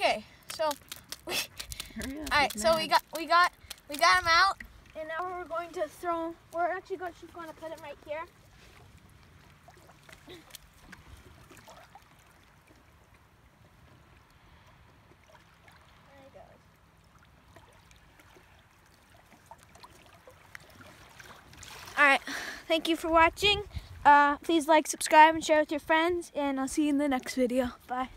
Okay, so we, up. all right, so we got we got we got him out, and now we're going to throw. We're actually going, She's going to put him right here. All right, thank you for watching. Uh, please like, subscribe, and share with your friends, and I'll see you in the next video. Bye.